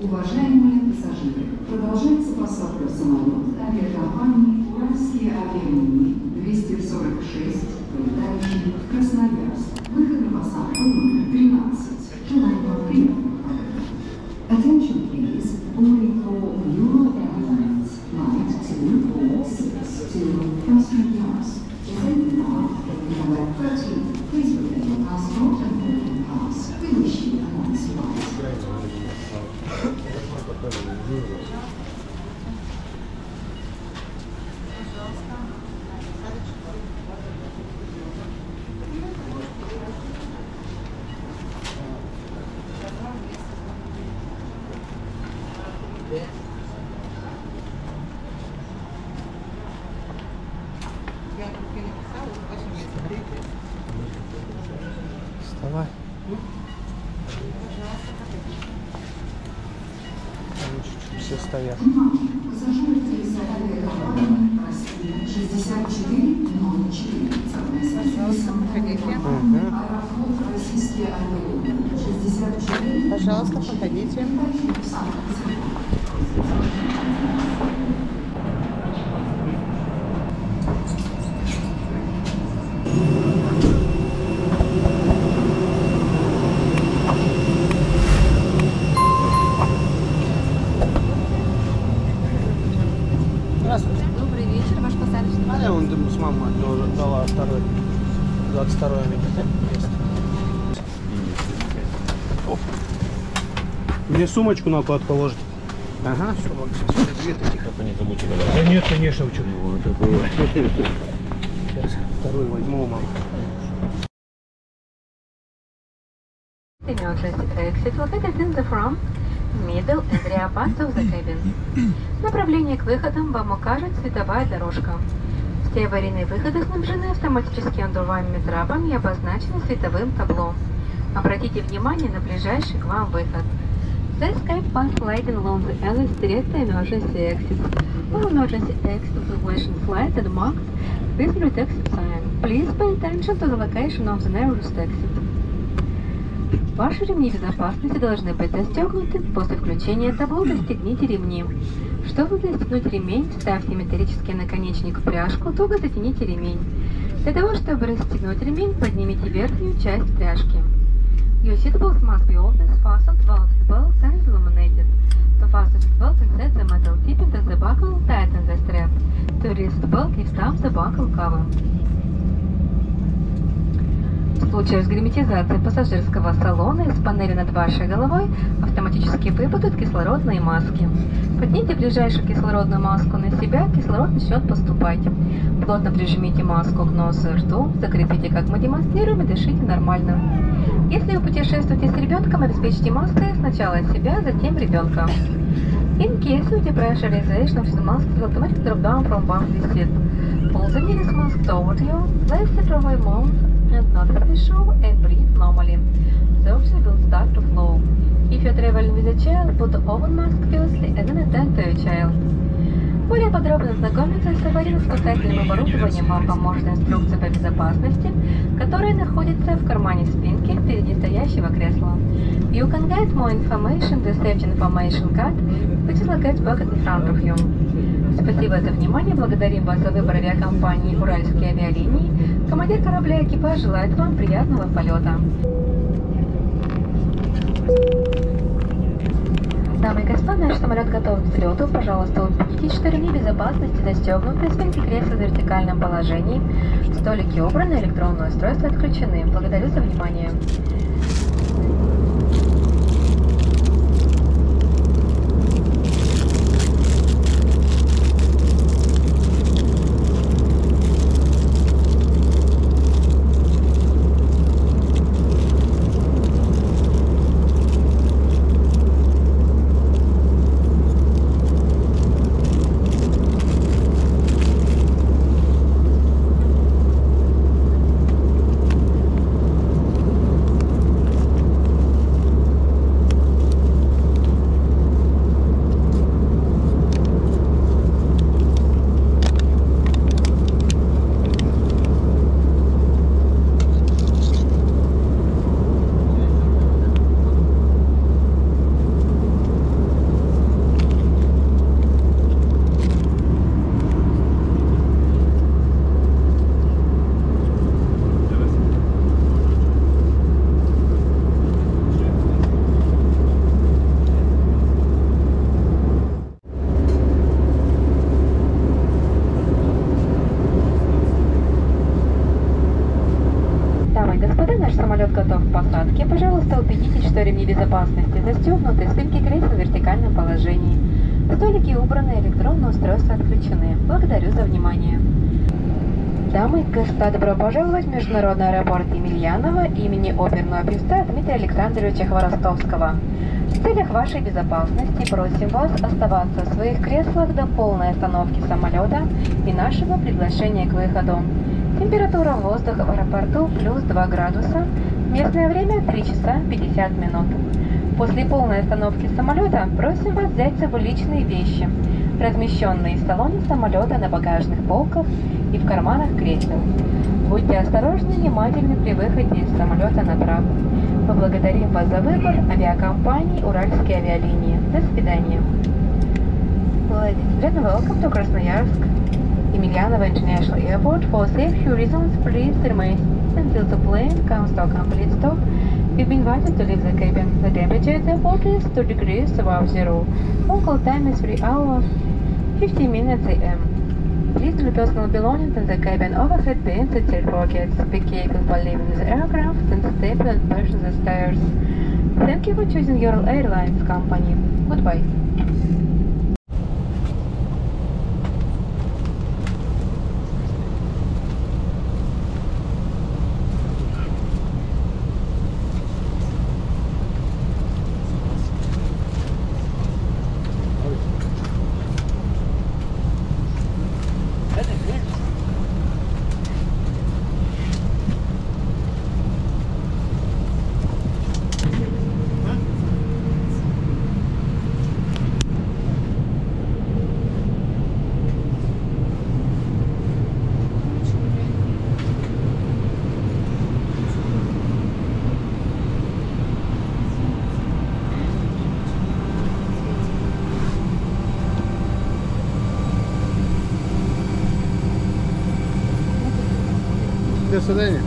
Уважаемые пассажиры, продолжается посадка в самолет авиакомпании «Уральские авиалинии» 246, вылетающий в Красноярск. Выход на посадку номер 13. Желаем вам приятного. Attention please, boarding for Euro Airlines flight 246 to 13. Please prepare your passport and boarding pass. We wish you a nice flight. Вставай. Там чуть-чуть все стоят. Внимание! Пассажиры рейса авиакомпании Россия 6404. Совместно с Мгм. Аэрофлот Российские авиалинии 64 Пожалуйста, проходите. Здравствуйте. Добрый вечер, ваш посадочный. А я вон с мамой уже дала второй, 22 место. Мне сумочку на кладку положить. Ага, все, вот сейчас две таких. Да нет, конечно, вы что? Сейчас второй возьму, мам. Emergency exit located in the front, middle and rear parts of the cabin. Направление к выходам вам укажет световая дорожка. Все аварийные выходы снабжены автоматическими дувальными трапами и обозначены световым табло. Обратите внимание на ближайший к вам выход. The escape path lighting along the alley direct the emergency exit. All emergency exit observation flights and marked with red exit sign. Please pay attention to the location of the nearest exit. Ваши ремни безопасности должны быть застегнуты. После включения табло застегните ремни. Чтобы застегнуть ремень, вставьте металлический наконечник в пряжку, туго затяните ремень. Для того, чтобы расстегнуть ремень, поднимите верхнюю часть пряжки. Your seatbelts must be always fastened while the belt is illuminated. To fasten the belt, insert the metal tip into the buckle, tighten the strap. To release the belt, lift up the buckle cover. В случае разгерметизации пассажирского салона из панели над вашей головой автоматически выпадут кислородные маски. Поднимите ближайшую кислородную маску на себя, кислород начнет поступать. Плотно прижмите маску к носу и рту, закрепите, как мы демонстрируем, и дышите нормально. Если вы путешествуете с ребенком, обеспечьте маской сначала себя, затем ребенка. In case of depressurization of the mask will automatically drop down from the seat. Pull the nearest mask toward you, place it over your mouth and not the show and breathe normally. The oxygen will start to flow. If you're traveling with a child, put the oven mask firstly and then attend to your child. Более подробно ознакомиться с аварийно-спасательным оборудованием вам поможет инструкция по безопасности, которая находится в кармане спинки впереди стоящего кресла. You can get more information in the safety information card, which is located back in front of you. Спасибо за внимание, благодарим вас за выбор авиакомпании «Уральские авиалинии». Командир корабля экипаж желает вам приятного полета. Дамы и господа, наш самолет готов к взлету. Пожалуйста, убедитесь, что ремни безопасности застегнуты, спинки кресла в вертикальном положении, столики убраны, электронные устройства отключены. Благодарю за внимание. Ремни безопасности застегнуты, спинки кресла в вертикальном положении. Столики убраны, электронные устройства отключены. Благодарю за внимание. Дамы и господа, добро пожаловать в Международный аэропорт Емельянова имени оперного певца Дмитрия Александровича Хворостовского. В целях вашей безопасности просим вас оставаться в своих креслах до полной остановки самолета и нашего приглашения к выходу. Температура воздуха в аэропорту плюс 2 градуса, местное время 3 часа 50 минут. После полной остановки самолета просим вас взять с собой личные вещи, размещенные в салоне самолета на багажных полках и в карманах кресел. Будьте осторожны и внимательны при выходе из самолета на трап. Мы благодарим вас за выбор авиакомпании «Уральские авиалинии». До свидания. Ladies and welcome to Krasnoyarsk, Emelianova International Airport. For safety reasons, please remain until the plane comes to a complete stop. You've been invited to leave the cabin. The temperature at the airport is 2 degrees above zero. Local time is 3 hours 50 minutes a.m. Please leave personal belongings in the cabin overhead bins and your pockets. Be careful while leaving the aircraft and step and push the stairs. Thank you for choosing your airlines company. Goodbye. Свидания.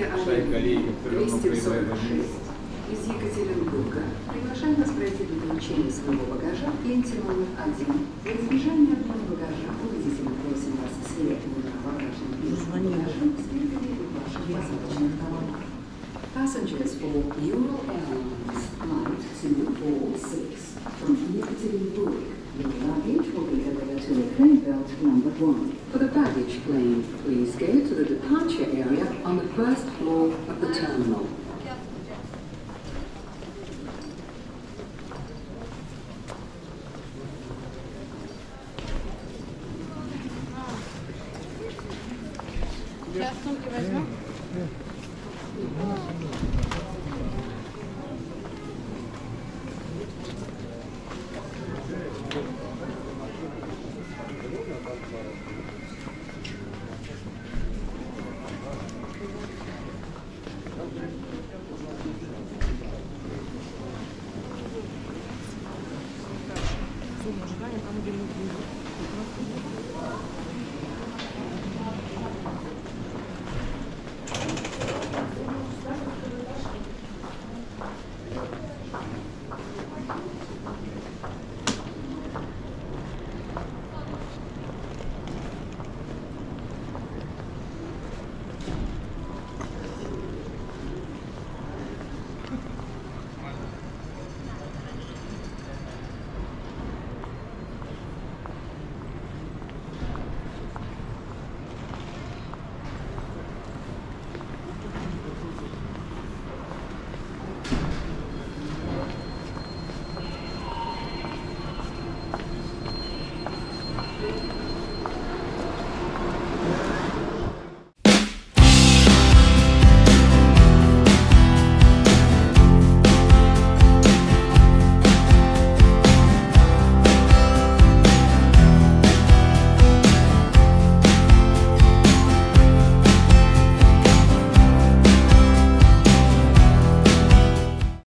«Уральские авиалинии» 246 из Екатеринбурга. Приглашаем вас пройти до получения своего багажа в ленте номер один. Для избежания обмена багажа водитель просим вас номер багажных ленте багажа с бирками ваших посадочных товаров. Passengers for Euro Airlines Flight 246 from Екатеринбург number one. For the baggage claim, please go to the departure area on the first floor of the terminal.